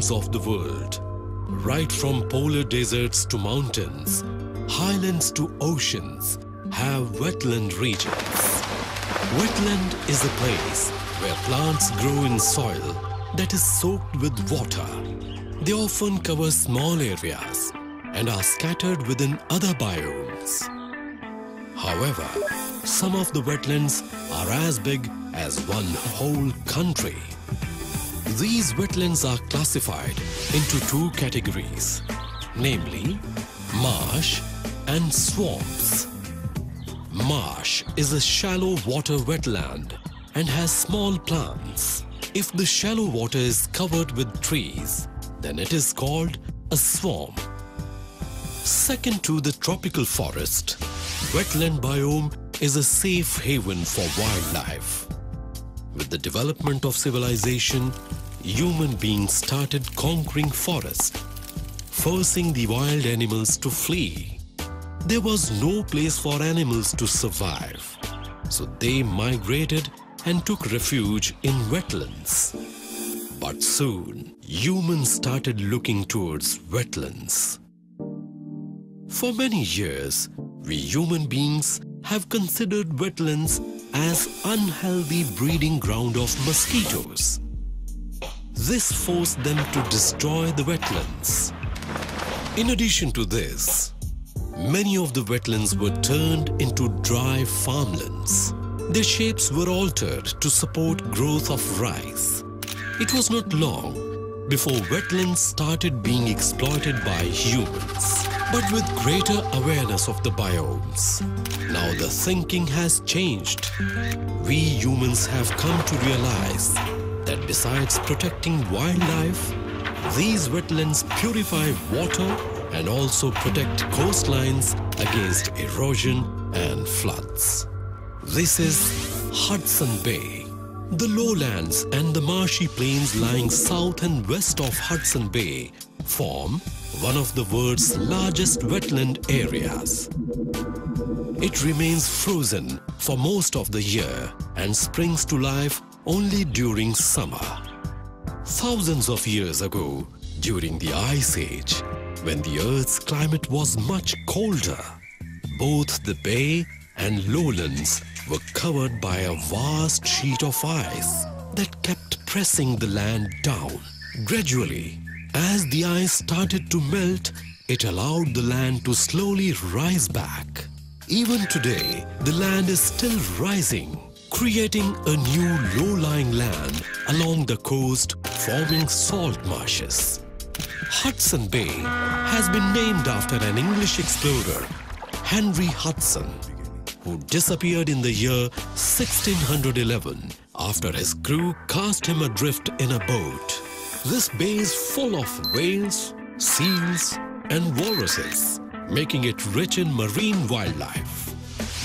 biomes of the world. Right from polar deserts to mountains, highlands to oceans, have wetland regions. Wetland is a place where plants grow in soil that is soaked with water. They often cover small areas and are scattered within other biomes. However, some of the wetlands are as big as one whole country. These wetlands are classified into two categories, namely marsh and swamps. Marsh is a shallow water wetland and has small plants. If the shallow water is covered with trees, then it is called a swamp. Second to the tropical forest, wetland biome is a safe haven for wildlife. With the development of civilization, human beings started conquering forests, forcing the wild animals to flee. There was no place for animals to survive, so they migrated and took refuge in wetlands. But soon, humans started looking towards wetlands. For many years, we human beings have considered wetlands as unhealthy breeding ground of mosquitoes. This forced them to destroy the wetlands. In addition to this, many of the wetlands were turned into dry farmlands. Their shapes were altered to support growth of rice. It was not long before wetlands started being exploited by humans, but with greater awareness of the biomes. Now the thinking has changed. We humans have come to realize that besides protecting wildlife, these wetlands purify water and also protect coastlines against erosion and floods. This is Hudson Bay. The lowlands and the marshy plains lying south and west of Hudson Bay form one of the world's largest wetland areas. It remains frozen for most of the year and springs to life only during summer. Thousands of years ago, during the Ice Age, when the Earth's climate was much colder, both the bay and lowlands were covered by a vast sheet of ice that kept pressing the land down. Gradually, as the ice started to melt, it allowed the land to slowly rise back. Even today, the land is still rising, creating a new low-lying land along the coast, forming salt marshes. Hudson Bay has been named after an English explorer, Henry Hudson, who disappeared in the year 1611 after his crew cast him adrift in a boat. This bay is full of whales, seals, and walruses, making it rich in marine wildlife.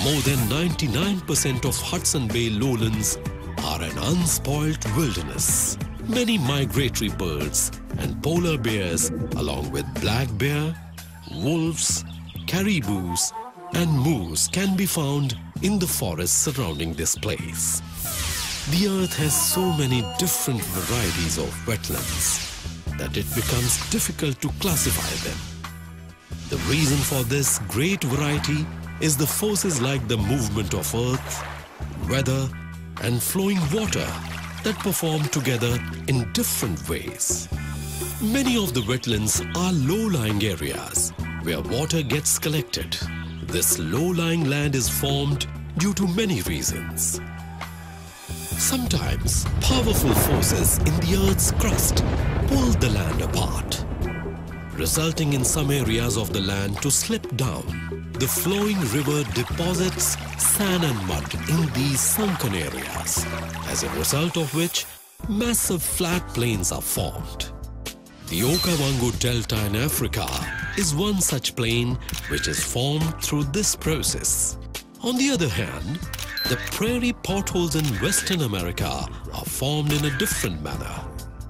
More than 99% of Hudson Bay lowlands are an unspoilt wilderness. Many migratory birds and polar bears, along with black bear, wolves, caribous, and moose can be found in the forests surrounding this place. The earth has so many different varieties of wetlands that it becomes difficult to classify them. The reason for this great variety is the forces like the movement of earth, weather, and flowing water that perform together in different ways. Many of the wetlands are low-lying areas where water gets collected. This low-lying land is formed due to many reasons. Sometimes powerful forces in the Earth's crust pull the land apart, resulting in some areas of the land to slip down. The flowing river deposits sand and mud in these sunken areas, as a result of which massive flat plains are formed. The Okavango Delta in Africa is one such plain which is formed through this process. On the other hand, the prairie potholes in Western America are formed in a different manner.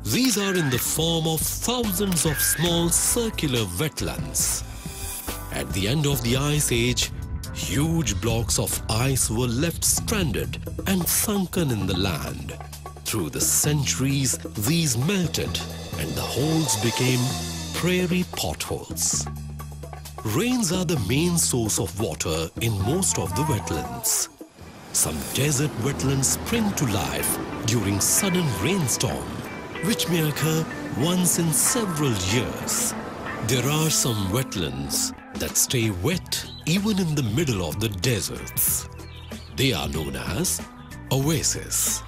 These are in the form of thousands of small circular wetlands. At the end of the Ice Age, huge blocks of ice were left stranded and sunken in the land. Through the centuries, these melted and the holes became prairie potholes. Rains are the main source of water in most of the wetlands. Some desert wetlands spring to life during sudden rainstorm, which may occur once in several years. There are some wetlands that stay wet even in the middle of the deserts. They are known as oases.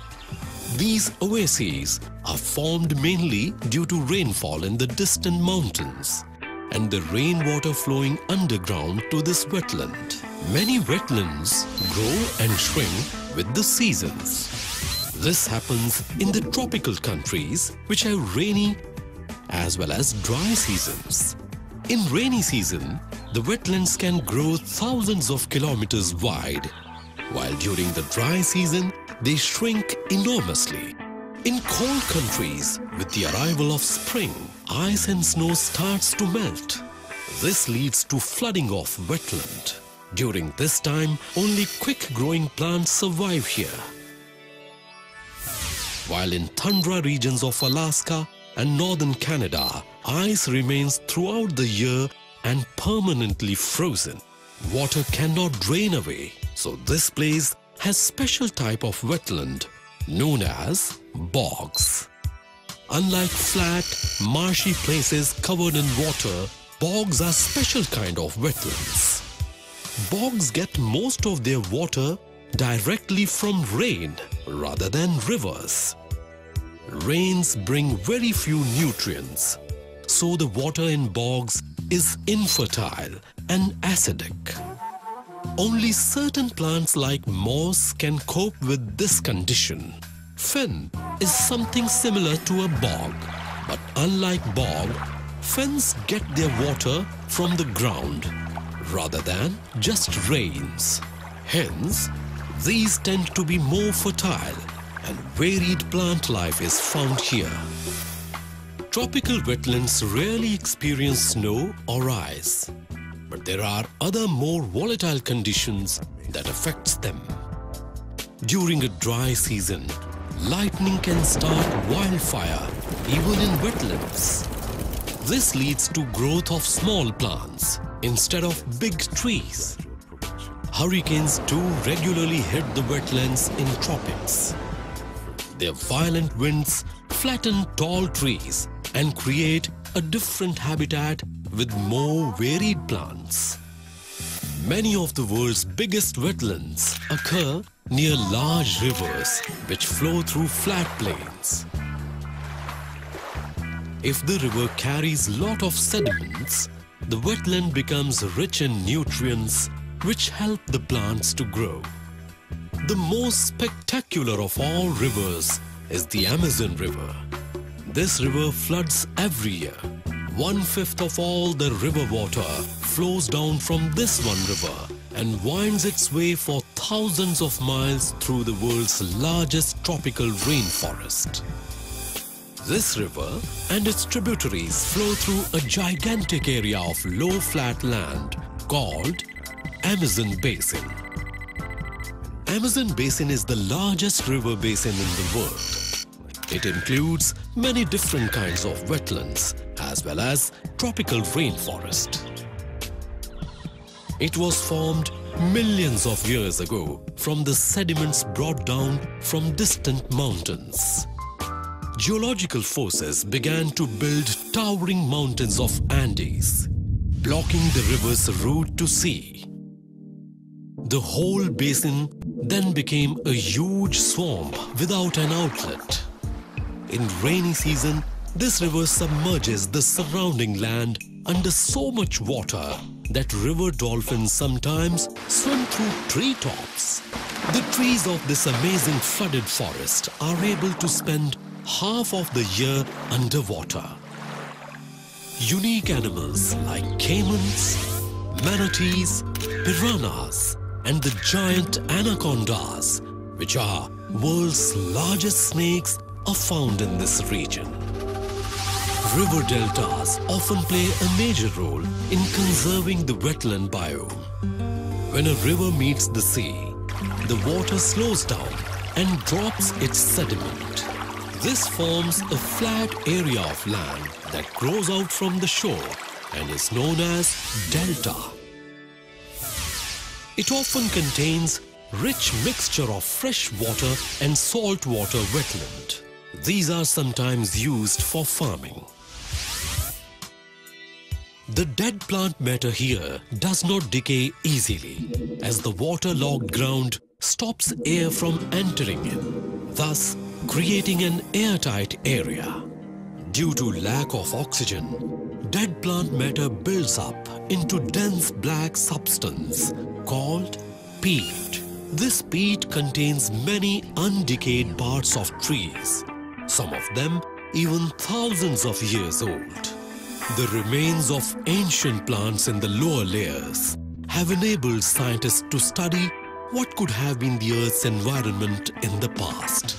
These oases are formed mainly due to rainfall in the distant mountains and the rainwater flowing underground to this wetland. Many wetlands grow and shrink with the seasons. This happens in the tropical countries which have rainy as well as dry seasons. In rainy season, the wetlands can grow thousands of kilometers wide, while during the dry season, they shrink enormously. In cold countries, with the arrival of spring, ice and snow starts to melt. This leads to flooding of wetland. During this time, only quick-growing plants survive here. While in tundra regions of Alaska and northern Canada, ice remains throughout the year and permanently frozen. Water cannot drain away, so this place has special type of wetland known as bogs. Unlike flat, marshy places covered in water, bogs are special kind of wetlands. Bogs get most of their water directly from rain rather than rivers. Rains bring very few nutrients, so the water in bogs is infertile and acidic. Only certain plants like moss can cope with this condition. Fen is something similar to a bog, but unlike bog, fens get their water from the ground rather than just rains. Hence, these tend to be more fertile and varied plant life is found here. Tropical wetlands rarely experience snow or ice, but there are other more volatile conditions that affects them. During a dry season, lightning can start wildfire even in wetlands. This leads to growth of small plants instead of big trees. Hurricanes too regularly hit the wetlands in tropics. Their violent winds flatten tall trees and create a different habitat with more varied plants. Many of the world's biggest wetlands occur near large rivers which flow through flat plains. If the river carries lot of sediments, the wetland becomes rich in nutrients which help the plants to grow. The most spectacular of all rivers is the Amazon River. This river floods every year. One-fifth of all the river water flows down from this one river and winds its way for thousands of miles through the world's largest tropical rainforest. This river and its tributaries flow through a gigantic area of low flat land called Amazon Basin. Amazon Basin is the largest river basin in the world. It includes many different kinds of wetlands as well as tropical rainforest. It was formed millions of years ago from the sediments brought down from distant mountains. Geological forces began to build towering mountains of Andes, blocking the river's route to sea. The whole basin then became a huge swamp without an outlet. In rainy season, this river submerges the surrounding land under so much water that river dolphins sometimes swim through treetops. The trees of this amazing flooded forest are able to spend half of the year underwater. Unique animals like caimans, manatees, piranhas, and the giant anacondas, which are world's largest snakes, are found in this region. River deltas often play a major role in conserving the wetland biome. When a river meets the sea, the water slows down and drops its sediment. This forms a flat area of land that grows out from the shore and is known as delta. It often contains rich mixture of fresh water and salt water wetland. These are sometimes used for farming. The dead plant matter here does not decay easily as the waterlogged ground stops air from entering in, thus creating an airtight area. Due to lack of oxygen, dead plant matter builds up into dense black substance called peat. This peat contains many undecayed parts of trees, some of them even thousands of years old. The remains of ancient plants in the lower layers have enabled scientists to study what could have been the Earth's environment in the past.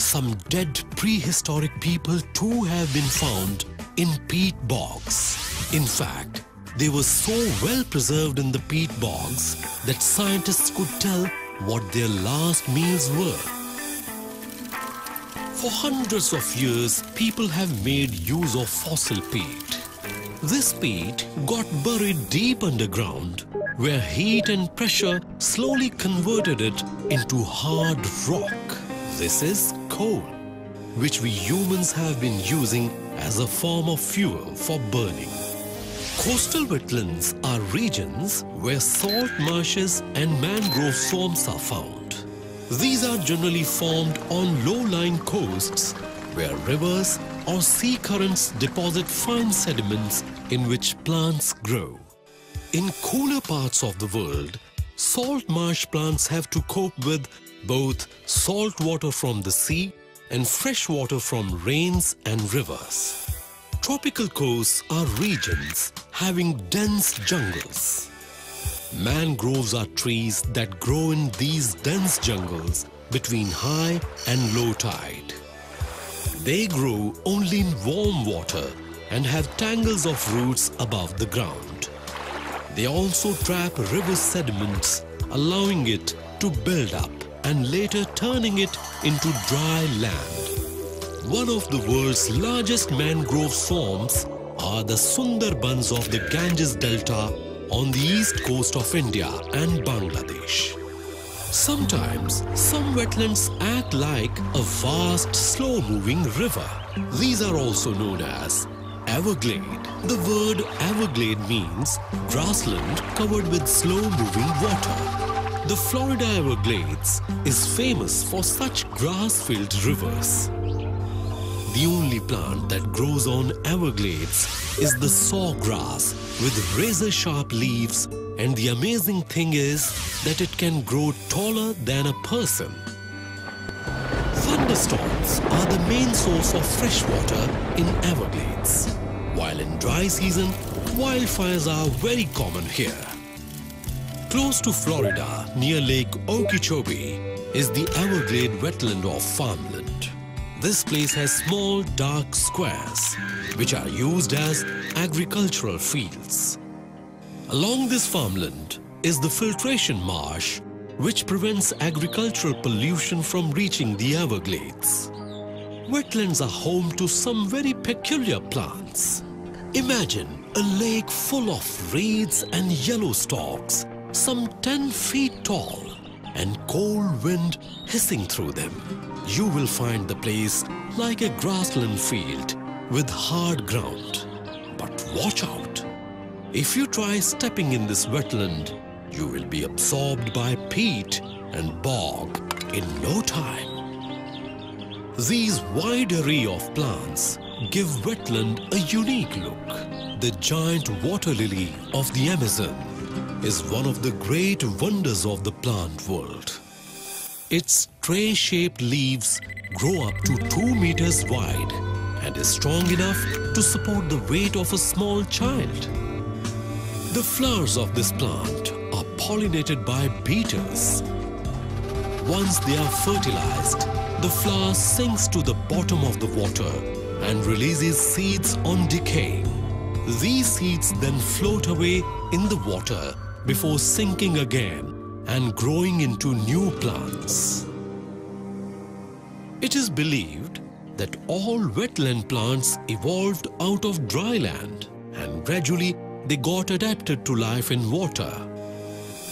Some dead prehistoric people too have been found in peat bogs. In fact, they were so well preserved in the peat bogs that scientists could tell what their last meals were. For hundreds of years, people have made use of fossil peat. This peat got buried deep underground where heat and pressure slowly converted it into hard rock. This is coal, which we humans have been using as a form of fuel for burning. Coastal wetlands are regions where salt marshes and mangrove swamps are found. These are generally formed on low-lying coasts where rivers or sea currents deposit fine sediments in which plants grow. In cooler parts of the world, salt marsh plants have to cope with both salt water from the sea and fresh water from rains and rivers. Tropical coasts are regions having dense jungles. Mangroves are trees that grow in these dense jungles between high and low tide. They grow only in warm water and have tangles of roots above the ground. They also trap river sediments, allowing it to build up and later turning it into dry land. One of the world's largest mangrove swamps are the Sundarbans of the Ganges Delta on the east coast of India and Bangladesh. Sometimes, some wetlands act like a vast, slow-moving river. These are also known as Everglade. The word Everglade means grassland covered with slow-moving water. The Florida Everglades is famous for such grass-filled rivers. The only plant that grows on Everglades is the sawgrass with razor-sharp leaves and the amazing thing is that it can grow taller than a person. Thunderstorms are the main source of fresh water in Everglades. While in dry season, wildfires are very common here. Close to Florida, near Lake Okeechobee, is the Everglade wetland of farmland. This place has small dark squares which are used as agricultural fields. Along this farmland is the filtration marsh which prevents agricultural pollution from reaching the Everglades. Wetlands are home to some very peculiar plants. Imagine a lake full of reeds and yellow stalks, some 10 feet tall, and cold wind hissing through them you will find the place like a grassland field with hard ground. But watch out! If you try stepping in this wetland, you will be absorbed by peat and bog in no time. These wide array of plants give wetland a unique look. The giant water lily of the Amazon is one of the great wonders of the plant world. Its tray-shaped leaves grow up to 2 meters wide and is strong enough to support the weight of a small child. The flowers of this plant are pollinated by beetles. Once they are fertilized, the flower sinks to the bottom of the water and releases seeds on decaying. These seeds then float away in the water before sinking again and growing into new plants. It is believed that all wetland plants evolved out of dry land and gradually they got adapted to life in water.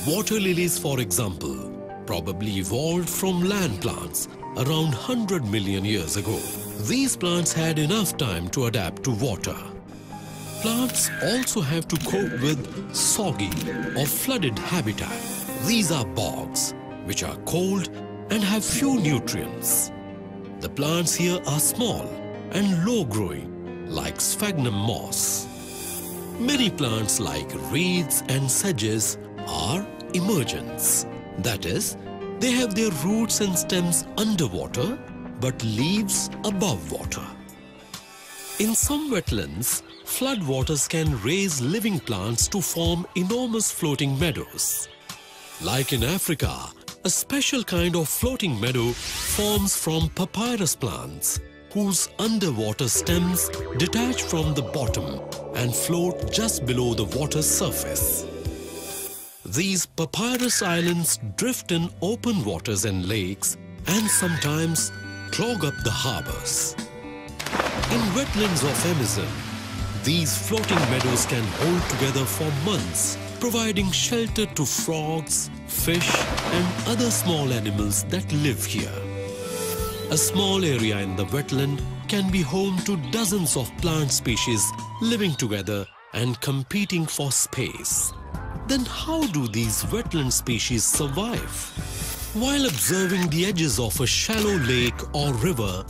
Water lilies, for example, probably evolved from land plants around 100 million years ago. These plants had enough time to adapt to water. Plants also have to cope with soggy or flooded habitat. These are bogs, which are cold and have few nutrients. The plants here are small and low growing, like sphagnum moss. Many plants like reeds and sedges are emergents. That is, they have their roots and stems underwater but leaves above water. In some wetlands, floodwaters can raise living plants to form enormous floating meadows. Like in Africa, a special kind of floating meadow forms from papyrus plants whose underwater stems detach from the bottom and float just below the water's surface. These papyrus islands drift in open waters and lakes and sometimes clog up the harbors. In wetlands of Amazon, these floating meadows can hold together for months, providing shelter to frogs, fish and other small animals that live here. A small area in the wetland can be home to dozens of plant species living together and competing for space. Then how do these wetland species survive? While observing the edges of a shallow lake or river,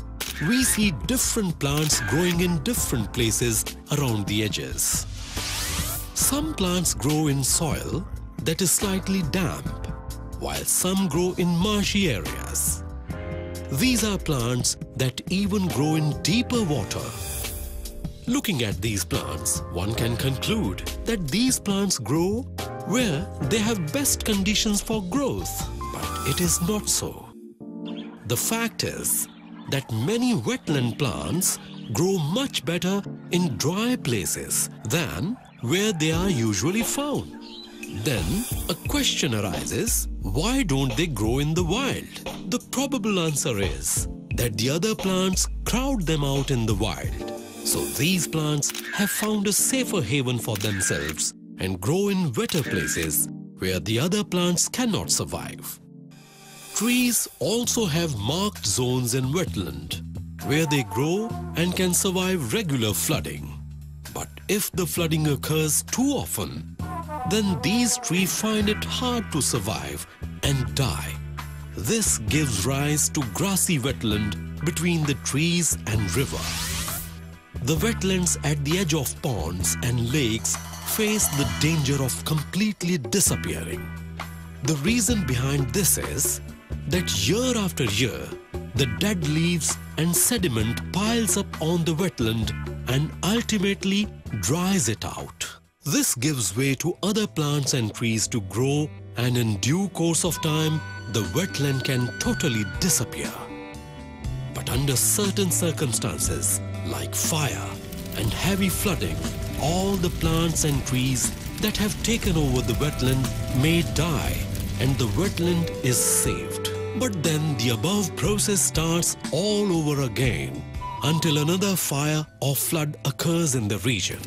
we see different plants growing in different places around the edges. Some plants grow in soil that is slightly damp, while some grow in marshy areas. These are plants that even grow in deeper water. Looking at these plants, one can conclude that these plants grow where they have best conditions for growth, but it is not so. The fact is that many wetland plants grow much better in dry places than where they are usually found. Then a question arises, why don't they grow in the wild? The probable answer is that the other plants crowd them out in the wild. So these plants have found a safer haven for themselves and grow in wetter places where the other plants cannot survive. Trees also have marked zones in wetland where they grow and can survive regular flooding. But if the flooding occurs too often, then these trees find it hard to survive and die. This gives rise to grassy wetland between the trees and river. The wetlands at the edge of ponds and lakes face the danger of completely disappearing. The reason behind this is that year after year, the dead leaves and sediment piles up on the wetland and ultimately dries it out. This gives way to other plants and trees to grow and in due course of time, the wetland can totally disappear. But under certain circumstances, like fire and heavy flooding, all the plants and trees that have taken over the wetland may die and the wetland is saved. But then the above process starts all over again until another fire or flood occurs in the region.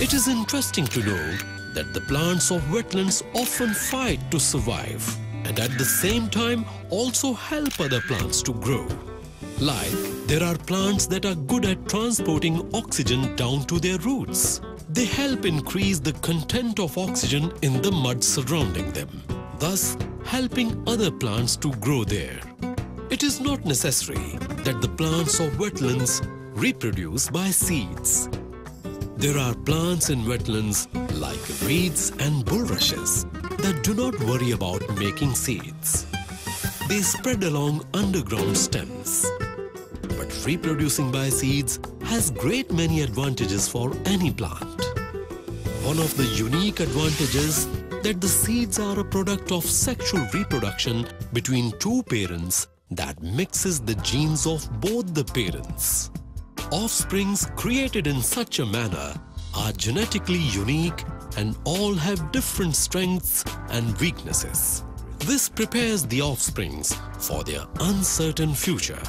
It is interesting to note that the plants of wetlands often fight to survive and at the same time also help other plants to grow. Like, there are plants that are good at transporting oxygen down to their roots. They help increase the content of oxygen in the mud surrounding them, thus helping other plants to grow there. It is not necessary that the plants of wetlands reproduce by seeds. There are plants in wetlands like reeds and bulrushes that do not worry about making seeds. They spread along underground stems. But reproducing by seeds has great many advantages for any plant. One of the unique advantages that the seeds are a product of sexual reproduction between two parents that mixes the genes of both the parents offsprings created in such a manner are genetically unique and all have different strengths and weaknesses. This prepares the offsprings for their uncertain future.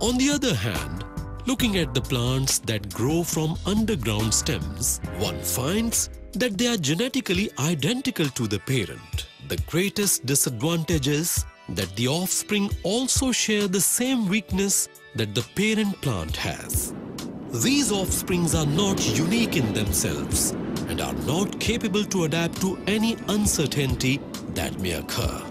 On the other hand, looking at the plants that grow from underground stems, one finds that they are genetically identical to the parent. The greatest disadvantage is that the offspring also share the same weakness that the parent plant has. These offsprings are not unique in themselves and are not capable to adapt to any uncertainty that may occur.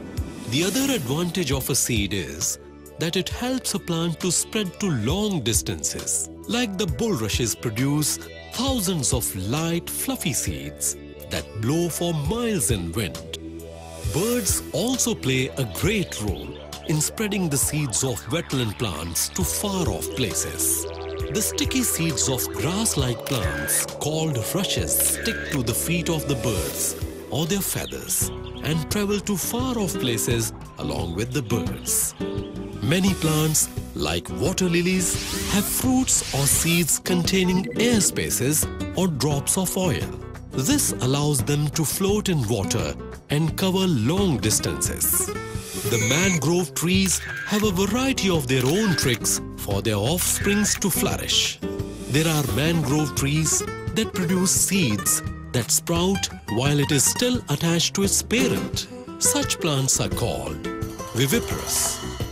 The other advantage of a seed is that it helps a plant to spread to long distances. Like the bulrushes produce thousands of light, fluffy seeds that blow for miles in wind. Birds also play a great role in spreading the seeds of wetland plants to far-off places. The sticky seeds of grass-like plants called rushes stick to the feet of the birds or their feathers and travel to far-off places along with the birds. Many plants, like water lilies, have fruits or seeds containing air spaces or drops of oil. This allows them to float in water and cover long distances. The mangrove trees have a variety of their own tricks for their offsprings to flourish. There are mangrove trees that produce seeds that sprout while it is still attached to its parent. Such plants are called viviparous.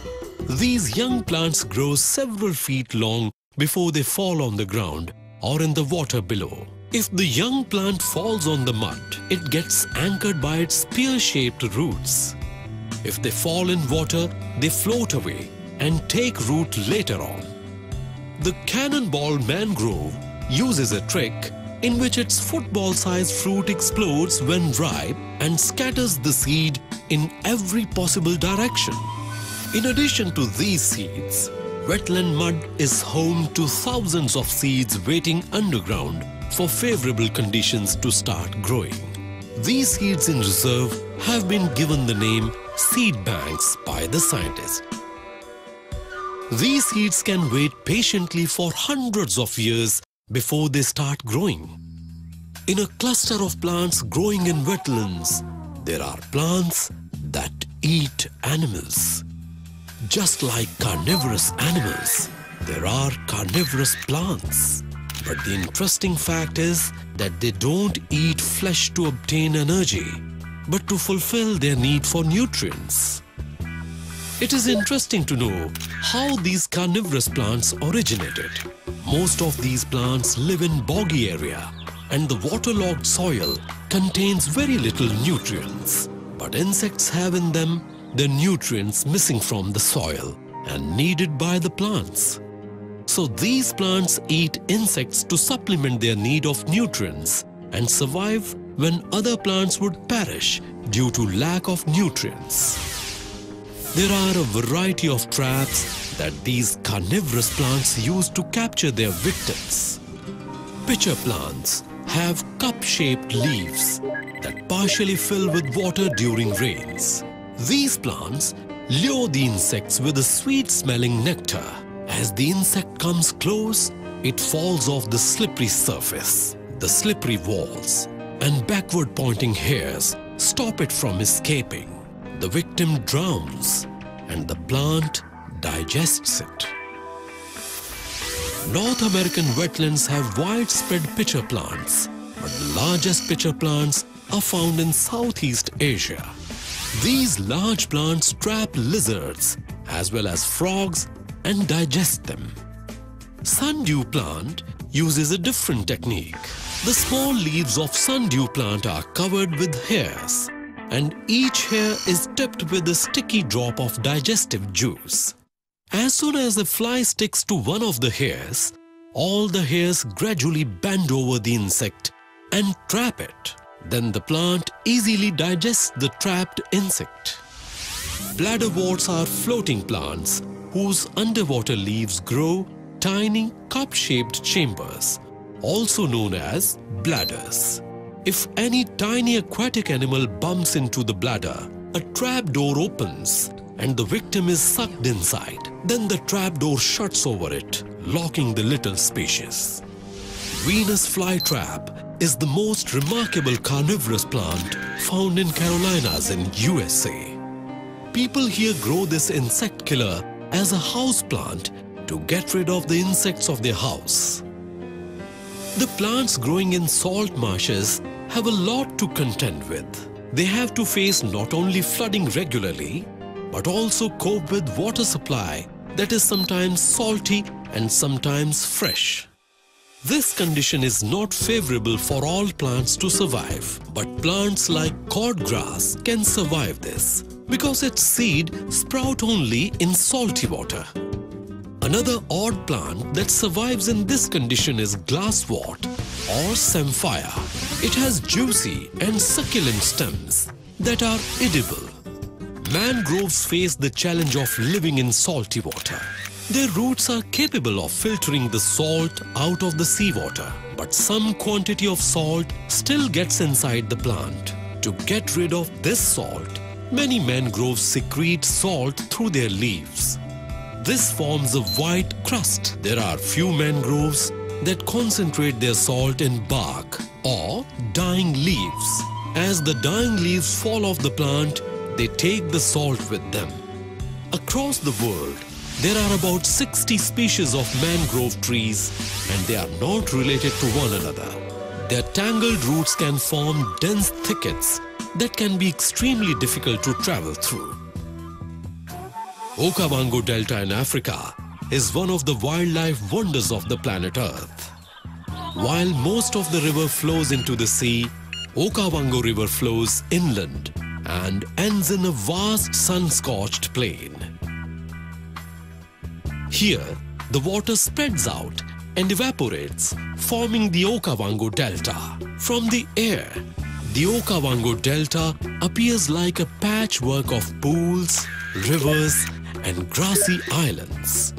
These young plants grow several feet long before they fall on the ground or in the water below. If the young plant falls on the mud, it gets anchored by its spear-shaped roots. If they fall in water, they float away and take root later on. The cannonball mangrove uses a trick in which its football-sized fruit explodes when ripe and scatters the seed in every possible direction. In addition to these seeds, wetland mud is home to thousands of seeds waiting underground for favorable conditions to start growing. These seeds in reserve have been given the name seed banks by the scientists. These seeds can wait patiently for hundreds of years before they start growing. In a cluster of plants growing in wetlands, there are plants that eat animals. Just like carnivorous animals, there are carnivorous plants. But the interesting fact is that they don't eat flesh to obtain energy, but to fulfill their need for nutrients. It is interesting to know how these carnivorous plants originated. Most of these plants live in boggy area and the waterlogged soil contains very little nutrients. But insects have in them the nutrients missing from the soil and needed by the plants. So these plants eat insects to supplement their need of nutrients and survive when other plants would perish due to lack of nutrients. There are a variety of traps that these carnivorous plants use to capture their victims. Pitcher plants have cup-shaped leaves that partially fill with water during rains. These plants lure the insects with a sweet-smelling nectar. As the insect comes close, it falls off the slippery surface. The slippery walls and backward-pointing hairs stop it from escaping. The victim drowns and the plant digests it. North American wetlands have widespread pitcher plants, but the largest pitcher plants are found in Southeast Asia. These large plants trap lizards as well as frogs and digest them. Sundew plant uses a different technique. The small leaves of sundew plant are covered with hairs and each hair is tipped with a sticky drop of digestive juice. As soon as the fly sticks to one of the hairs, all the hairs gradually bend over the insect and trap it. Then the plant easily digests the trapped insect. Bladderworts are floating plants whose underwater leaves grow tiny cup-shaped chambers, also known as bladders. If any tiny aquatic animal bumps into the bladder, a trap door opens and the victim is sucked inside. Then the trap door shuts over it, locking the little species. Venus flytrap is the most remarkable carnivorous plant found in Carolinas in USA. People here grow this insect killer as a house plant to get rid of the insects of their house. The plants growing in salt marshes have a lot to contend with. They have to face not only flooding regularly, but also cope with water supply that is sometimes salty and sometimes fresh. This condition is not favorable for all plants to survive, but plants like cordgrass can survive this because its seed sprout only in salty water. Another odd plant that survives in this condition is glasswort or samphire. It has juicy and succulent stems that are edible. Mangroves face the challenge of living in salty water. Their roots are capable of filtering the salt out of the seawater, but some quantity of salt still gets inside the plant. To get rid of this salt, many mangroves secrete salt through their leaves. This forms a white crust. There are few mangroves that concentrate their salt in bark or dying leaves. As the dying leaves fall off the plant, they take the salt with them. Across the world, there are about 60 species of mangrove trees and they are not related to one another. Their tangled roots can form dense thickets that can be extremely difficult to travel through. Okavango Delta in Africa is one of the wildlife wonders of the planet Earth. While most of the river flows into the sea, Okavango River flows inland and ends in a vast sun-scorched plain. Here, the water spreads out and evaporates, forming the Okavango Delta. From the air, the Okavango Delta appears like a patchwork of pools, rivers and grassy islands.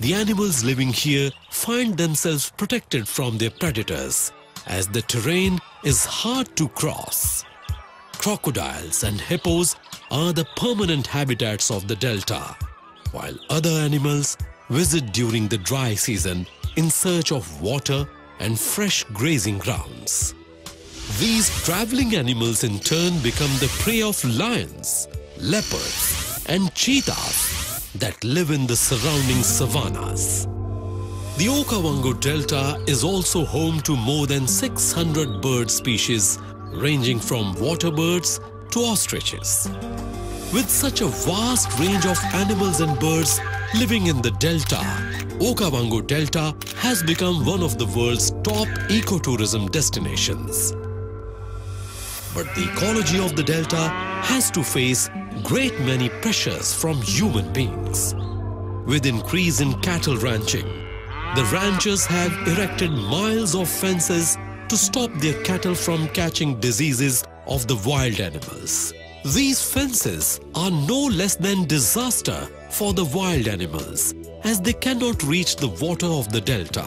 The animals living here find themselves protected from their predators as the terrain is hard to cross. Crocodiles and hippos are the permanent habitats of the delta, while other animals visit during the dry season in search of water and fresh grazing grounds. These traveling animals in turn become the prey of lions, leopards, and cheetahs that live in the surrounding savannas. The Okavango Delta is also home to more than 600 bird species ranging from water birds to ostriches. With such a vast range of animals and birds living in the delta, Okavango Delta has become one of the world's top ecotourism destinations. But the ecology of the delta has to face great many pressures from human beings. With increase in cattle ranching, the ranchers have erected miles of fences to stop their cattle from catching diseases of the wild animals. These fences are no less than disaster for the wild animals as they cannot reach the water of the delta.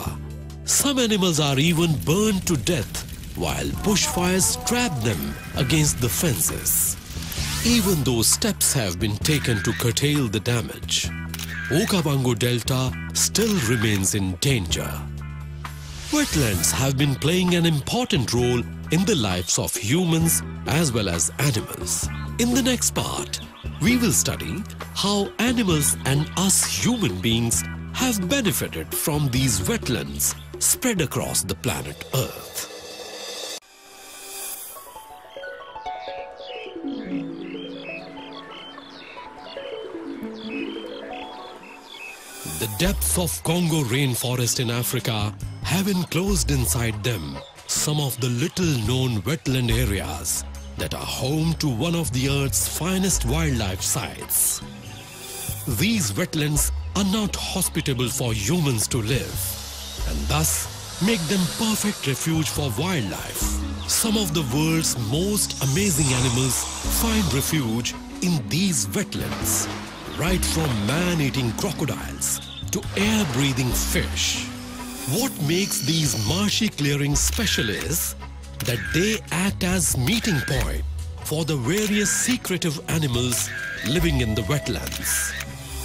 Some animals are even burned to death while bushfires trap them against the fences. Even though steps have been taken to curtail the damage, Okavango Delta still remains in danger. Wetlands have been playing an important role in the lives of humans as well as animals. In the next part, we will study how animals and us human beings have benefited from these wetlands spread across the planet Earth. The depths of Congo rainforest in Africa have enclosed inside them some of the little known wetland areas that are home to one of the Earth's finest wildlife sites. These wetlands are not hospitable for humans to live and thus make them perfect refuge for wildlife. Some of the world's most amazing animals find refuge in these wetlands, right from man-eating crocodiles to air-breathing fish. What makes these marshy clearings special is that they act as meeting point for the various secretive animals living in the wetlands.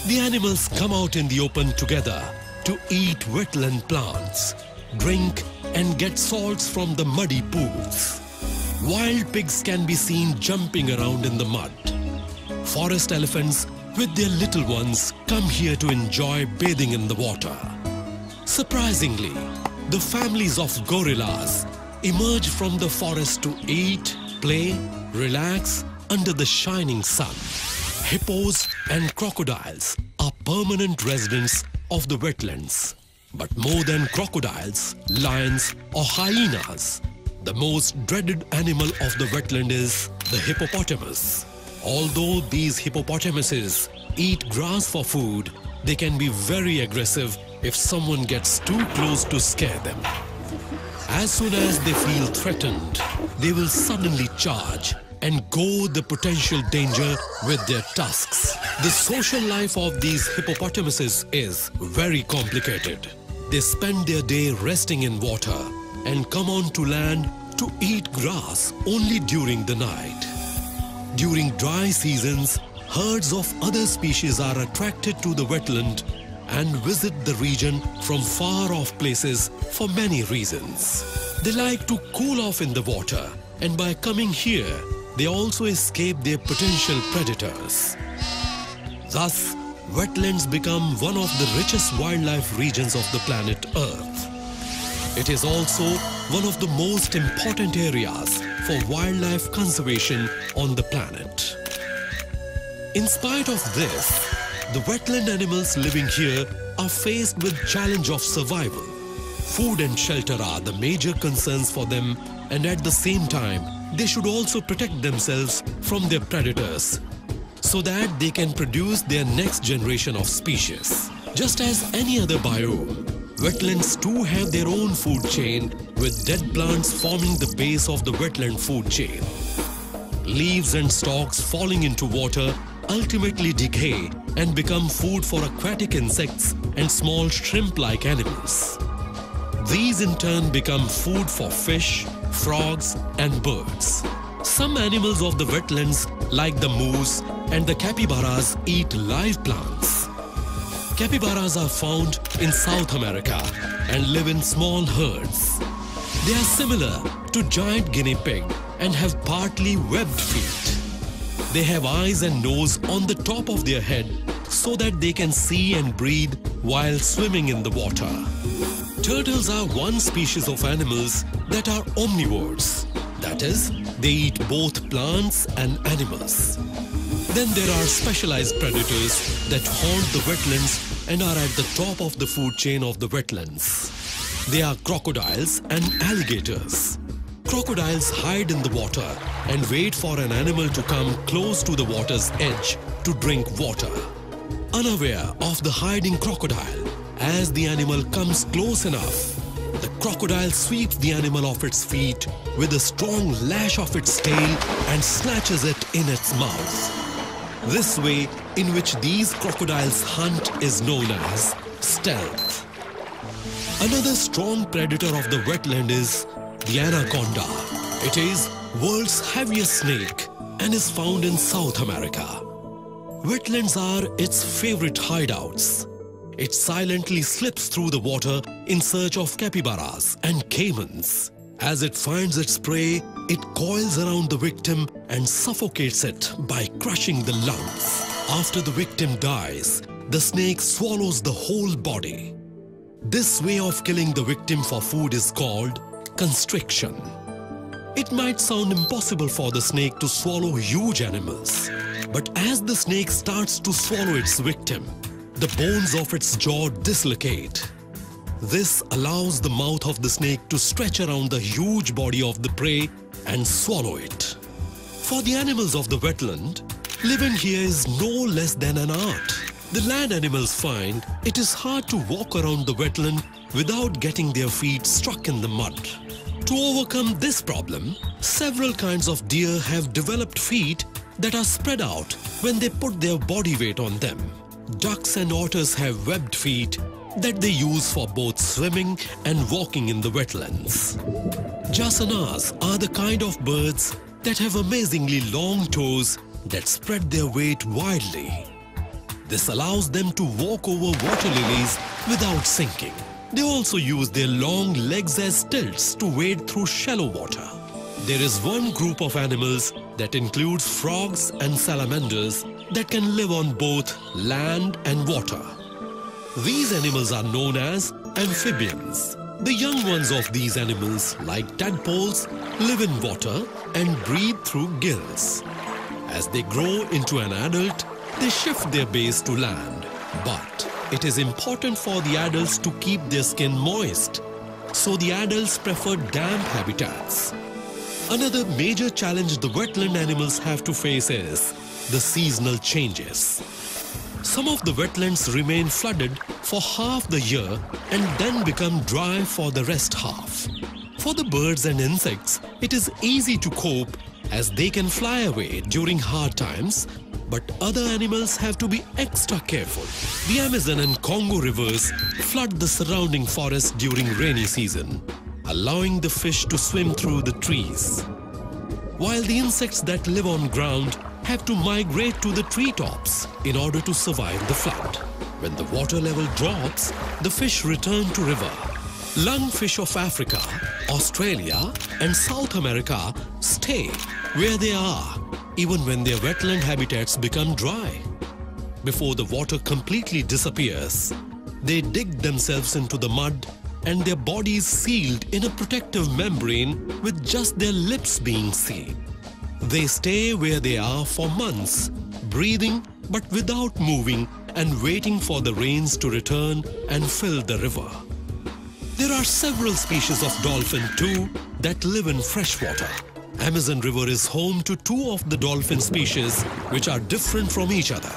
The animals come out in the open together to eat wetland plants, drink and get salts from the muddy pools. Wild pigs can be seen jumping around in the mud. Forest elephants with their little ones come here to enjoy bathing in the water. Surprisingly, the families of gorillas emerge from the forest to eat, play, relax under the shining sun. Hippos and crocodiles are permanent residents of the wetlands. But more than crocodiles, lions or hyenas, the most dreaded animal of the wetland is the hippopotamus. Although these hippopotamuses eat grass for food, they can be very aggressive if someone gets too close to scare them. As soon as they feel threatened, they will suddenly charge and go the potential danger with their tusks. The social life of these hippopotamuses is very complicated. They spend their day resting in water and come on to land to eat grass only during the night. During dry seasons, herds of other species are attracted to the wetland and visit the region from far off places for many reasons. They like to cool off in the water and by coming here, they also escape their potential predators. Thus, wetlands become one of the richest wildlife regions of the planet Earth. It is also one of the most important areas for wildlife conservation on the planet. In spite of this, the wetland animals living here are faced with challenge of survival. Food and shelter are the major concerns for them and at the same time, they should also protect themselves from their predators so that they can produce their next generation of species. Just as any other biome, wetlands too have their own food chain with dead plants forming the base of the wetland food chain. Leaves and stalks falling into water ultimately decay and become food for aquatic insects and small shrimp-like animals. These in turn become food for fish, frogs and birds. Some animals of the wetlands like the moose and the capybaras eat live plants. Capybaras are found in South America and live in small herds. They are similar to giant guinea pig and have partly webbed feet. They have eyes and nose on the top of their head so that they can see and breathe while swimming in the water. Turtles are one species of animals that are omnivores. That is, they eat both plants and animals. Then there are specialized predators that haunt the wetlands and are at the top of the food chain of the wetlands. They are crocodiles and alligators. Crocodiles hide in the water and wait for an animal to come close to the water's edge to drink water. Unaware of the hiding crocodile, as the animal comes close enough, the crocodile sweeps the animal off its feet with a strong lash of its tail and snatches it in its mouth. This way in which these crocodiles hunt is known as stealth. Another strong predator of the wetland is the anaconda. It is world's heaviest snake and is found in South America. Wetlands are its favorite hideouts. It silently slips through the water in search of capybaras and caimans. As it finds its prey, it coils around the victim and suffocates it by crushing the lungs. After the victim dies, the snake swallows the whole body. This way of killing the victim for food is called constriction. It might sound impossible for the snake to swallow huge animals, but as the snake starts to swallow its victim, the bones of its jaw dislocate. This allows the mouth of the snake to stretch around the huge body of the prey and swallow it. For the animals of the wetland, living here is no less than an art. The land animals find it is hard to walk around the wetland without getting their feet struck in the mud. To overcome this problem, several kinds of deer have developed feet that are spread out when they put their body weight on them. Ducks and otters have webbed feet that they use for both swimming and walking in the wetlands. Jacanas are the kind of birds that have amazingly long toes that spread their weight widely. This allows them to walk over water lilies without sinking. They also use their long legs as stilts to wade through shallow water. There is one group of animals that includes frogs and salamanders that can live on both land and water. These animals are known as amphibians. The young ones of these animals, like tadpoles, live in water and breathe through gills. As they grow into an adult, they shift their base to land. But it is important for the adults to keep their skin moist, so the adults prefer damp habitats. Another major challenge the wetland animals have to face is the seasonal changes. Some of the wetlands remain flooded for half the year and then become dry for the rest half. For the birds and insects, it is easy to cope as they can fly away during hard times, but other animals have to be extra careful. The Amazon and Congo rivers flood the surrounding forest during rainy season, allowing the fish to swim through the trees. While the insects that live on ground have to migrate to the treetops in order to survive the flood. When the water level drops, the fish return to river. Lungfish of Africa, Australia and South America stay where they are even when their wetland habitats become dry. Before the water completely disappears, they dig themselves into the mud and their bodies sealed in a protective membrane with just their lips being seen. They stay where they are for months, breathing but without moving and waiting for the rains to return and fill the river. There are several species of dolphin too that live in freshwater. Amazon River is home to two of the dolphin species which are different from each other.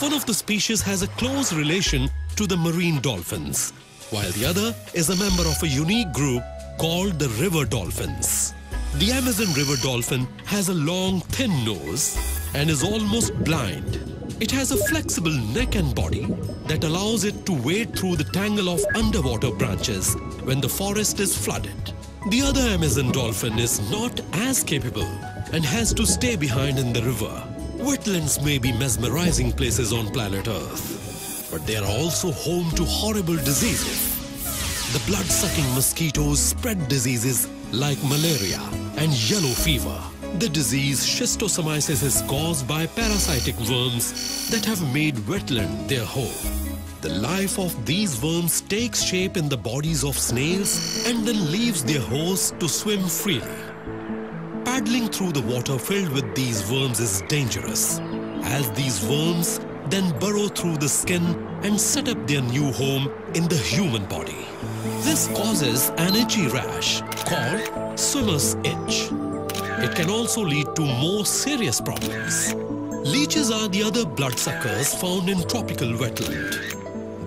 One of the species has a close relation to the marine dolphins, while the other is a member of a unique group called the river dolphins. The Amazon river dolphin has a long, thin nose and is almost blind. It has a flexible neck and body that allows it to wade through the tangle of underwater branches when the forest is flooded. The other Amazon dolphin is not as capable and has to stay behind in the river. Wetlands may be mesmerizing places on planet Earth, but they are also home to horrible diseases. The blood-sucking mosquitoes spread diseases like malaria and yellow fever. The disease schistosomiasis is caused by parasitic worms that have made wetland their home. The life of these worms takes shape in the bodies of snails and then leaves their host to swim freely. Paddling through the water filled with these worms is dangerous, as these worms then burrow through the skin and set up their new home in the human body. This causes an itchy rash called swimmer's itch. It can also lead to more serious problems. Leeches are the other bloodsuckers found in tropical wetland.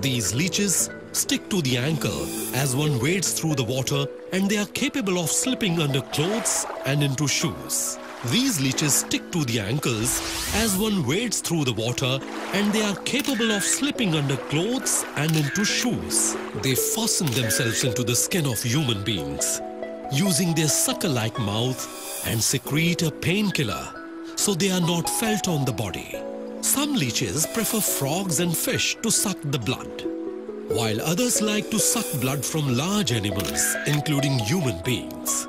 These leeches stick to the ankle as one wades through the water and they are capable of slipping under clothes and into shoes. These leeches stick to the ankles as one wades through the water and they are capable of slipping under clothes and into shoes. They fasten themselves into the skin of human beings using their sucker-like mouth and secrete a painkiller so they are not felt on the body. Some leeches prefer frogs and fish to suck the blood, while others like to suck blood from large animals, including human beings.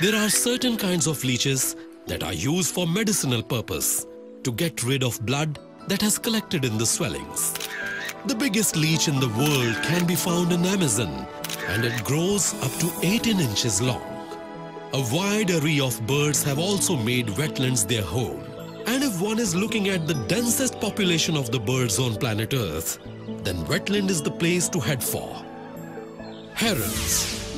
There are certain kinds of leeches that are used for medicinal purpose to get rid of blood that has collected in the swellings. The biggest leech in the world can be found in Amazon and it grows up to 18 inches long. A wide array of birds have also made wetlands their home. And if one is looking at the densest population of the birds on planet Earth, then wetland is the place to head for. Herons,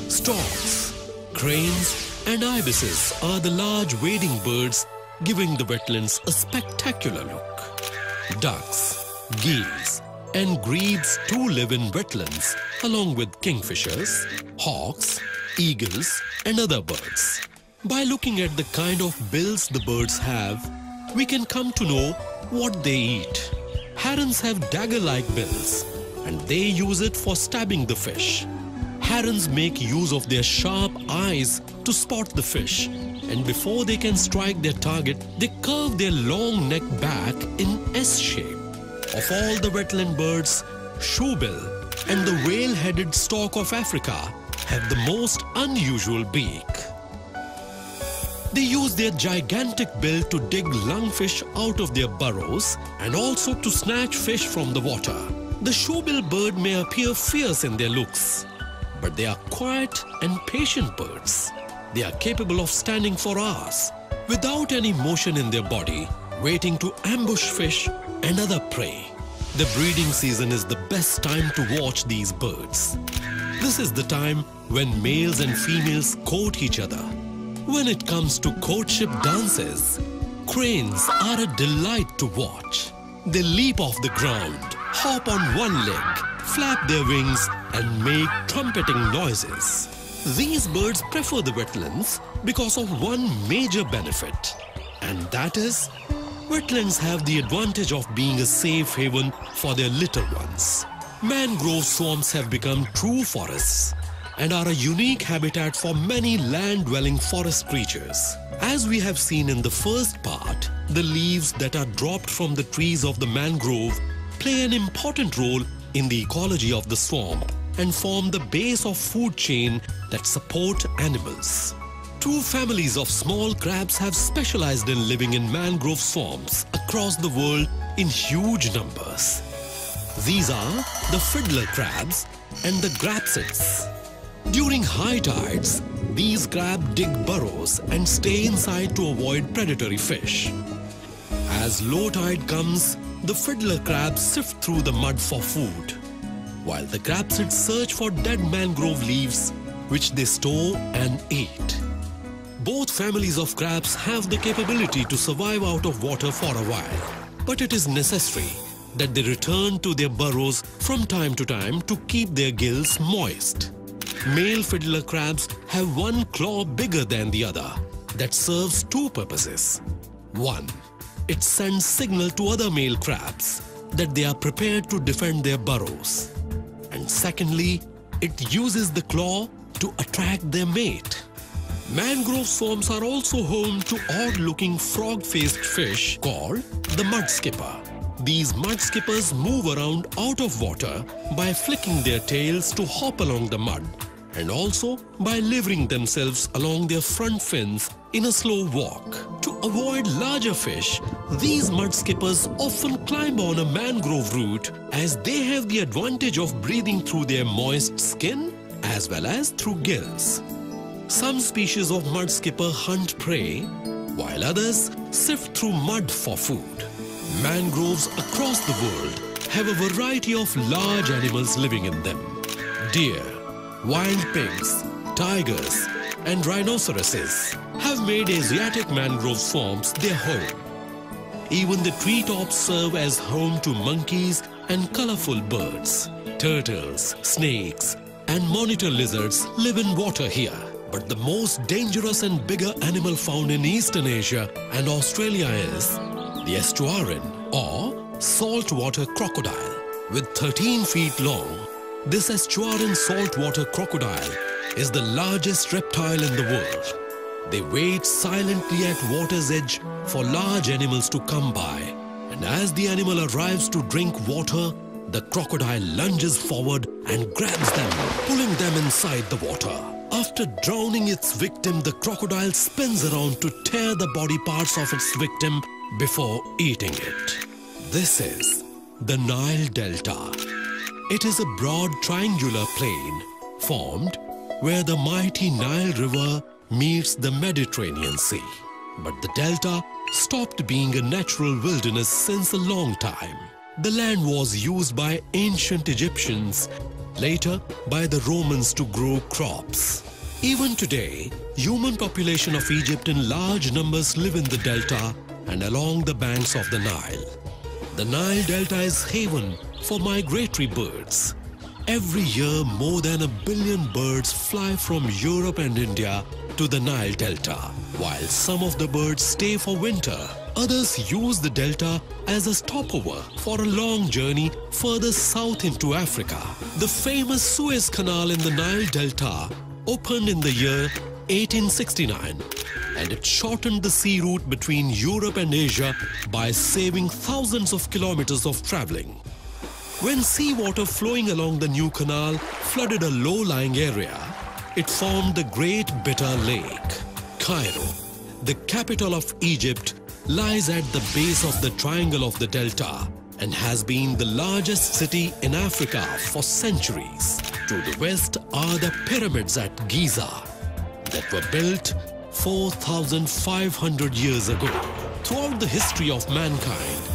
storks, cranes and ibises are the large wading birds giving the wetlands a spectacular look. Ducks, geese and grebes too live in wetlands along with kingfishers, hawks, eagles and other birds. By looking at the kind of bills the birds have, we can come to know what they eat. Herons have dagger-like bills and they use it for stabbing the fish. Herons make use of their sharp eyes to spot the fish and before they can strike their target, they curve their long neck back in S shape. Of all the wetland birds, shoebill and the whale-headed stork of Africa have the most unusual beak. They use their gigantic bill to dig lungfish out of their burrows and also to snatch fish from the water. The shoebill bird may appear fierce in their looks, but they are quiet and patient birds. They are capable of standing for hours without any motion in their body, waiting to ambush fish and other prey. The breeding season is the best time to watch these birds. This is the time when males and females court each other. When it comes to courtship dances, cranes are a delight to watch. They leap off the ground, hop on one leg, flap their wings and make trumpeting noises. These birds prefer the wetlands because of one major benefit, and that is wetlands have the advantage of being a safe haven for their little ones. Mangrove swamps have become true forests and are a unique habitat for many land-dwelling forest creatures. As we have seen in the first part, the leaves that are dropped from the trees of the mangrove play an important role in the ecology of the swamp and form the base of food chain that support animals. Two families of small crabs have specialized in living in mangrove swamps across the world in huge numbers. These are the fiddler crabs and the grapsids. During high tides, these crabs dig burrows and stay inside to avoid predatory fish. As low tide comes, the fiddler crabs sift through the mud for food, while the grapsids search for dead mangrove leaves which they store and eat. Both families of crabs have the capability to survive out of water for a while, but it is necessary that they return to their burrows from time to time to keep their gills moist. Male fiddler crabs have one claw bigger than the other that serves two purposes. One, it sends signal to other male crabs that they are prepared to defend their burrows. And secondly, it uses the claw to attract their mate. Mangrove swamps are also home to odd-looking frog-faced fish called the mudskipper. These mudskippers move around out of water by flicking their tails to hop along the mud and also by levering themselves along their front fins in a slow walk. To avoid larger fish, these mud skippers often climb on a mangrove root as they have the advantage of breathing through their moist skin as well as through gills. Some species of mud skipper hunt prey, while others sift through mud for food. Mangroves across the world have a variety of large animals living in them. Deer, wild pigs, tigers, and rhinoceroses have made Asiatic mangrove swamps their home. Even the treetops serve as home to monkeys and colorful birds. Turtles, snakes, and monitor lizards live in water here. But the most dangerous and bigger animal found in Eastern Asia and Australia is the estuarine or saltwater crocodile. With 13 feet long, this estuarine saltwater crocodile is the largest reptile in the world. They wait silently at water's edge for large animals to come by. And as the animal arrives to drink water, the crocodile lunges forward and grabs them, pulling them inside the water. After drowning its victim, the crocodile spins around to tear the body parts of its victim before eating it. This is the Nile Delta. It is a broad triangular plain formed where the mighty Nile River meets the Mediterranean Sea. But the delta stopped being a natural wilderness since a long time. The land was used by ancient Egyptians, later by the Romans to grow crops. Even today, human population of Egypt in large numbers live in the delta and along the banks of the Nile. The Nile Delta is haven for migratory birds. Every year, more than a billion birds fly from Europe and India to the Nile Delta. While some of the birds stay for winter, others use the delta as a stopover for a long journey further south into Africa. The famous Suez Canal in the Nile Delta opened in the year 1869 and it shortened the sea route between Europe and Asia by saving thousands of kilometers of traveling. When seawater flowing along the new canal flooded a low-lying area, it formed the Great Bitter Lake. Cairo, the capital of Egypt, lies at the base of the Triangle of the Delta and has been the largest city in Africa for centuries. To the west are the pyramids at Giza that were built 4,500 years ago. Throughout the history of mankind,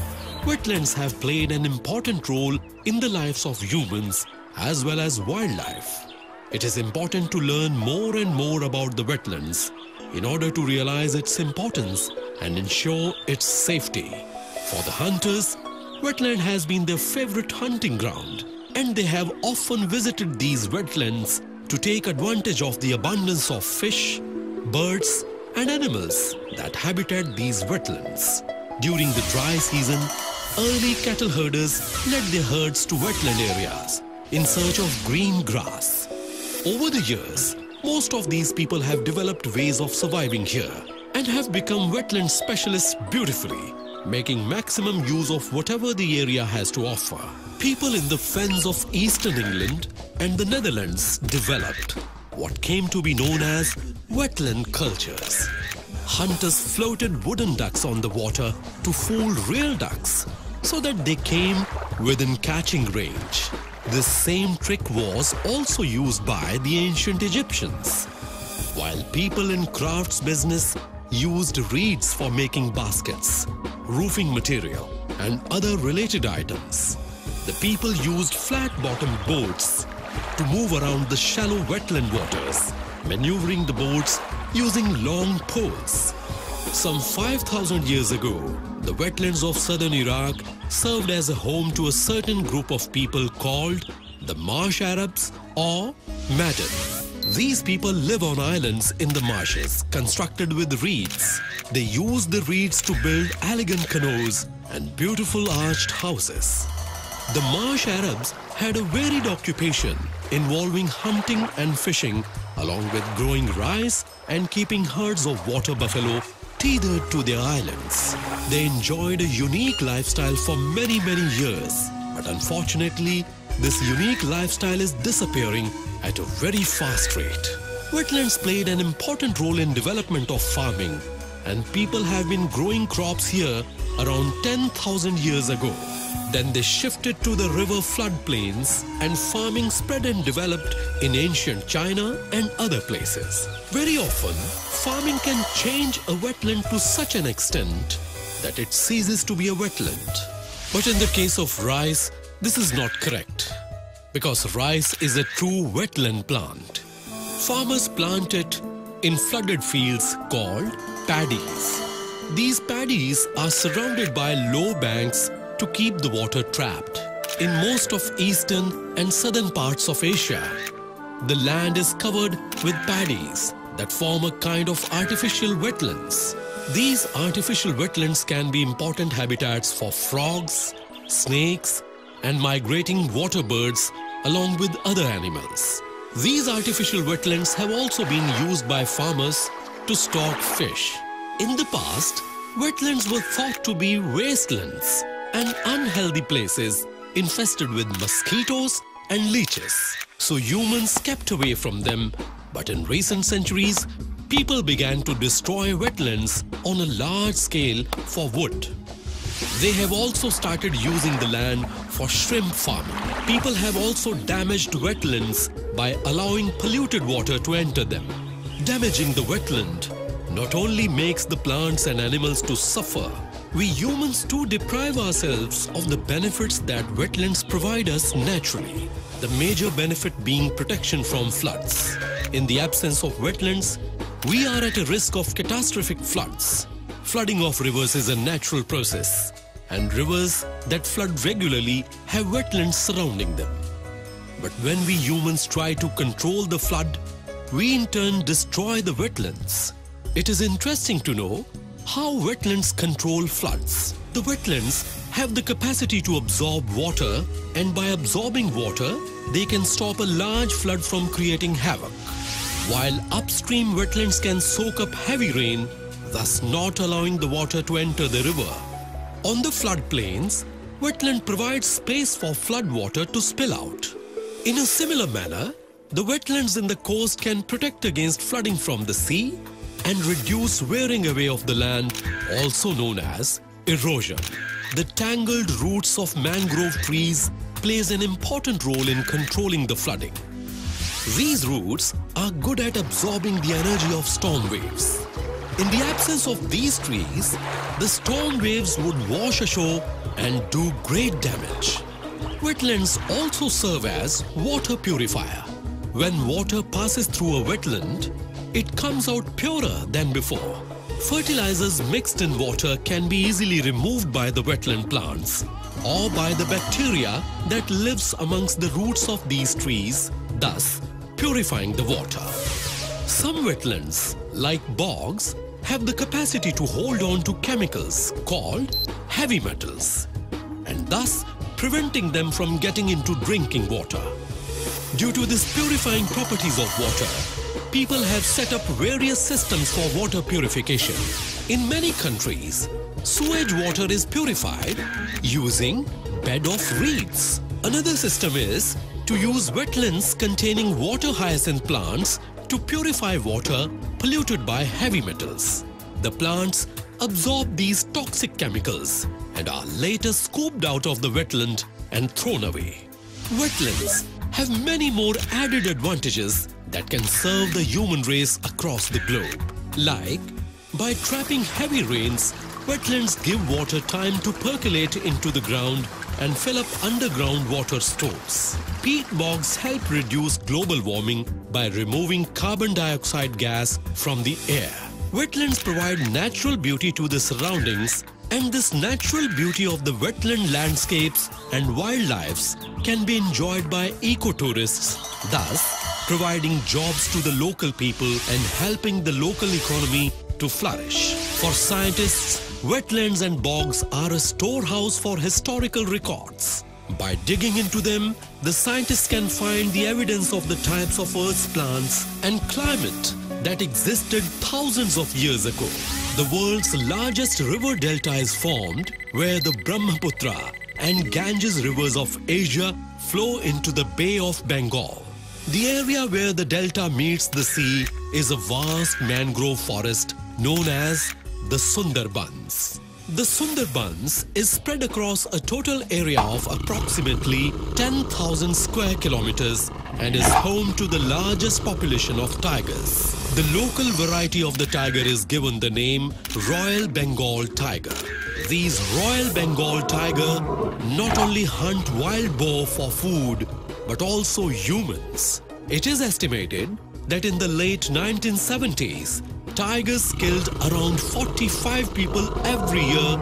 wetlands have played an important role in the lives of humans as well as wildlife. It is important to learn more and more about the wetlands in order to realize its importance and ensure its safety. For the hunters, wetland has been their favorite hunting ground and they have often visited these wetlands to take advantage of the abundance of fish, birds and animals that habitat these wetlands. During the dry season, early cattle herders led their herds to wetland areas in search of green grass. Over the years, most of these people have developed ways of surviving here and have become wetland specialists beautifully, making maximum use of whatever the area has to offer. People in the fens of eastern England and the Netherlands developed what came to be known as wetland cultures. Hunters floated wooden ducks on the water to fool real ducks so that they came within catching range. This same trick was also used by the ancient Egyptians. While people in crafts business used reeds for making baskets, roofing material and other related items, the people used flat-bottomed boats to move around the shallow wetland waters, maneuvering the boats using long poles. Some 5,000 years ago, the wetlands of southern Iraq served as a home to a certain group of people called the Marsh Arabs or Ma'dan. These people live on islands in the marshes constructed with reeds. They use the reeds to build elegant canoes and beautiful arched houses. The Marsh Arabs had a varied occupation involving hunting and fishing along with growing rice and keeping herds of water buffalo tethered to their islands. They enjoyed a unique lifestyle for many, many years. But unfortunately, this unique lifestyle is disappearing at a very fast rate. Wetlands played an important role in development of farming and people have been growing crops here around 10,000 years ago. Then they shifted to the river floodplains and farming spread and developed in ancient China and other places. Very often, farming can change a wetland to such an extent that it ceases to be a wetland. But in the case of rice, this is not correct because rice is a true wetland plant. Farmers plant it in flooded fields called paddies. These paddies are surrounded by low banks to keep the water trapped. In most of eastern and southern parts of Asia, the land is covered with paddies that form a kind of artificial wetlands. These artificial wetlands can be important habitats for frogs, snakes, and migrating water birds along with other animals. These artificial wetlands have also been used by farmers to stock fish. In the past, wetlands were thought to be wastelands and unhealthy places infested with mosquitoes and leeches. So humans kept away from them. But in recent centuries, people began to destroy wetlands on a large scale for wood. They have also started using the land for shrimp farming. People have also damaged wetlands by allowing polluted water to enter them. Damaging the wetland not only makes the plants and animals to suffer, we humans too deprive ourselves of the benefits that wetlands provide us naturally. The major benefit being protection from floods. In the absence of wetlands, we are at a risk of catastrophic floods. Flooding of rivers is a natural process and rivers that flood regularly have wetlands surrounding them. But when we humans try to control the flood, we in turn destroy the wetlands. It is interesting to know how wetlands control floods. The wetlands have the capacity to absorb water and by absorbing water, they can stop a large flood from creating havoc. While upstream wetlands can soak up heavy rain, thus not allowing the water to enter the river. On the floodplains, wetland provides space for flood water to spill out. In a similar manner, the wetlands in the coast can protect against flooding from the sea and reduce wearing away of the land, also known as erosion. The tangled roots of mangrove trees plays an important role in controlling the flooding. These roots are good at absorbing the energy of storm waves. In the absence of these trees, the storm waves would wash ashore and do great damage. Wetlands also serve as water purifier. When water passes through a wetland, it comes out purer than before. Fertilizers mixed in water can be easily removed by the wetland plants or by the bacteria that lives amongst the roots of these trees, thus purifying the water. Some wetlands, like bogs, have the capacity to hold on to chemicals called heavy metals and thus preventing them from getting into drinking water. Due to this purifying properties of water, people have set up various systems for water purification. In many countries, sewage water is purified using bed of reeds. Another system is to use wetlands containing water hyacinth plants to purify water polluted by heavy metals. The plants absorb these toxic chemicals and are later scooped out of the wetland and thrown away. Wetlands have many more added advantages that can serve the human race across the globe. Like, by trapping heavy rains, wetlands give water time to percolate into the ground and fill up underground water stores. Peat bogs help reduce global warming by removing carbon dioxide gas from the air. Wetlands provide natural beauty to the surroundings and this natural beauty of the wetland landscapes and wildlife can be enjoyed by ecotourists, thus providing jobs to the local people and helping the local economy to flourish. For scientists, wetlands and bogs are a storehouse for historical records. By digging into them, the scientists can find the evidence of the types of Earth's plants and climate that existed thousands of years ago. The world's largest river delta is formed where the Brahmaputra and Ganges rivers of Asia flow into the Bay of Bengal. The area where the delta meets the sea is a vast mangrove forest known as the Sundarbans. The Sundarbans is spread across a total area of approximately 10,000 square kilometers and is home to the largest population of tigers. The local variety of the tiger is given the name Royal Bengal Tiger. These Royal Bengal tiger not only hunt wild boar for food but also humans. It is estimated that in the late 1970s, tigers killed around 45 people every year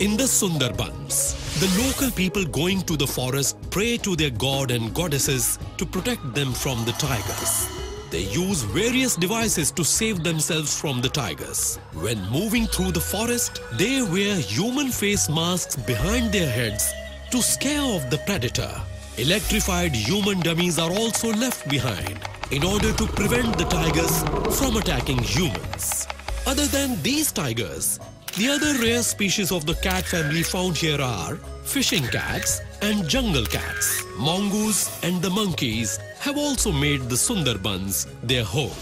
in the Sundarbans. The local people going to the forest pray to their god and goddesses to protect them from the tigers. They use various devices to save themselves from the tigers. When moving through the forest, they wear human face masks behind their heads to scare off the predator. Electrified human dummies are also left behind in order to prevent the tigers from attacking humans. Other than these tigers, the other rare species of the cat family found here are fishing cats and jungle cats. Mongoose and the monkeys have also made the Sundarbans their home.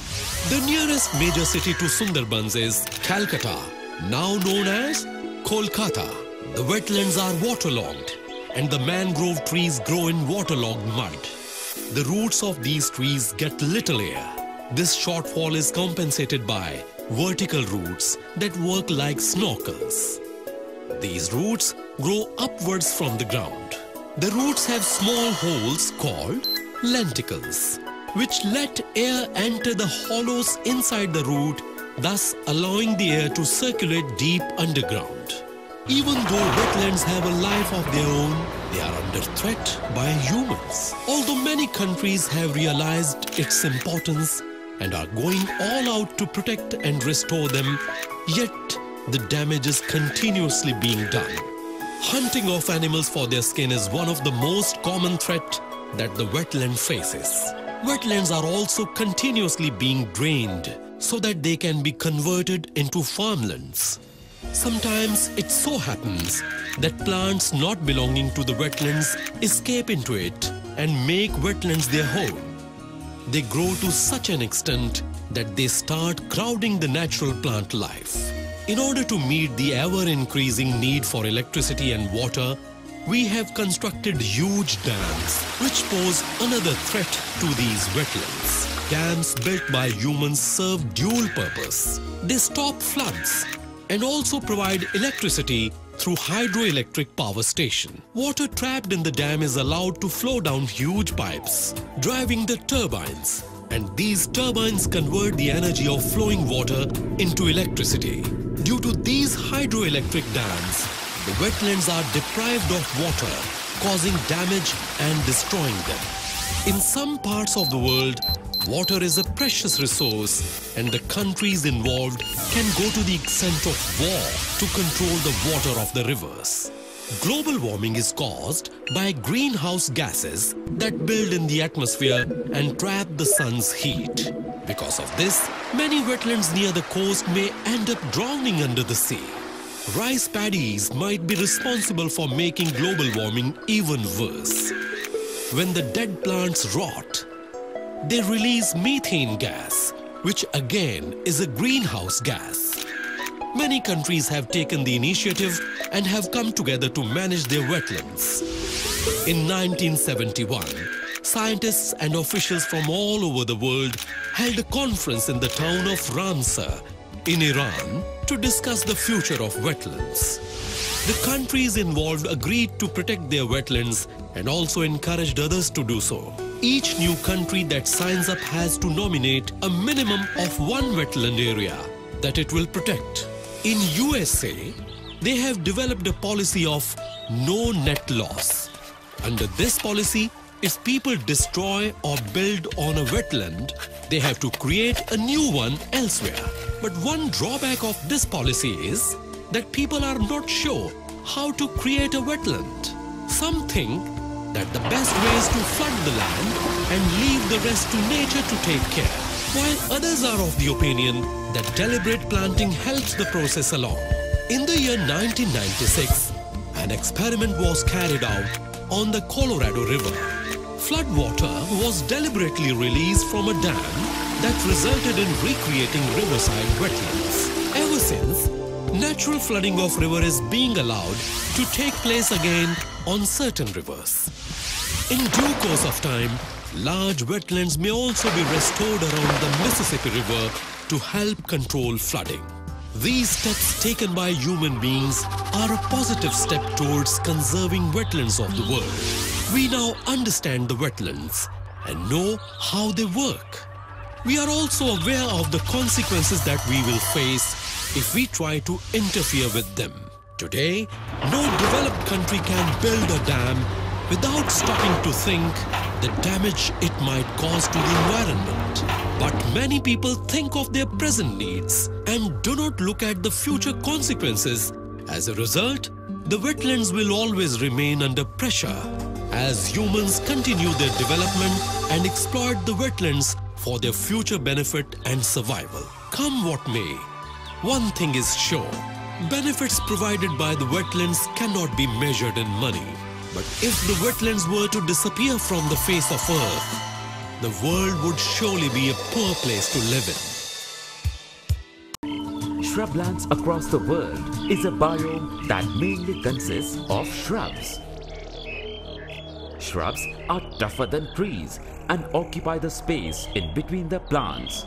The nearest major city to Sundarbans is Calcutta, now known as Kolkata. The wetlands are waterlogged and the mangrove trees grow in waterlogged mud. The roots of these trees get little air. This shortfall is compensated by vertical roots that work like snorkels. These roots grow upwards from the ground. The roots have small holes called lenticels, which let air enter the hollows inside the root, thus allowing the air to circulate deep underground. Even though wetlands have a life of their own, they are under threat by humans. Although many countries have realized its importance and are going all out to protect and restore them, yet the damage is continuously being done. Hunting of animals for their skin is one of the most common threat that the wetland faces. Wetlands are also continuously being drained so that they can be converted into farmlands. Sometimes it so happens that plants not belonging to the wetlands escape into it and make wetlands their home. they grow to such an extent that they start crowding the natural plant life. In order to meet the ever-increasing need for electricity and water, we have constructed huge dams which pose another threat to these wetlands. Dams built by humans serve dual purpose. They stop floods and also provide electricity through hydroelectric power station. Water trapped in the dam is allowed to flow down huge pipes, driving the turbines. And these turbines convert the energy of flowing water into electricity. Due to these hydroelectric dams, the wetlands are deprived of water, causing damage and destroying them. In some parts of the world, water is a precious resource and the countries involved can go to the extent of war to control the water of the rivers. Global warming is caused by greenhouse gases that build in the atmosphere and trap the sun's heat. Because of this, many wetlands near the coast may end up drowning under the sea. Rice paddies might be responsible for making global warming even worse. When the dead plants rot, they release methane gas, which again is a greenhouse gas. Many countries have taken the initiative and have come together to manage their wetlands. In 1971, scientists and officials from all over the world held a conference in the town of Ramsar in Iran to discuss the future of wetlands. The countries involved agreed to protect their wetlands and also encouraged others to do so. Each new country that signs up has to nominate a minimum of one wetland area that it will protect. In USA, they have developed a policy of no net loss. Under this policy, if people destroy or build on a wetland, they have to create a new one elsewhere. But one drawback of this policy is that people are not sure how to create a wetland. Some think that the best way is to flood the land and leave the rest to nature to take care, while others are of the opinion that deliberate planting helps the process along. In the year 1996, an experiment was carried out on the Colorado River. Flood water was deliberately released from a dam that resulted in recreating riverside wetlands. Ever since, natural flooding of river is being allowed to take place again on certain rivers. In due course of time, large wetlands may also be restored around the Mississippi River to help control flooding. These steps taken by human beings are a positive step towards conserving wetlands of the world. We now understand the wetlands and know how they work. We are also aware of the consequences that we will face if we try to interfere with them. Today, no developed country can build a dam without stopping to think the damage it might cause to the environment. But many people think of their present needs and do not look at the future consequences. As a result, the wetlands will always remain under pressure as humans continue their development and exploit the wetlands for their future benefit and survival. Come what may, one thing is sure, benefits provided by the wetlands cannot be measured in money. But if the wetlands were to disappear from the face of earth, the world would surely be a poor place to live in. Shrublands across the world is a biome that mainly consists of shrubs. Shrubs are tougher than trees and occupy the space in between the plants.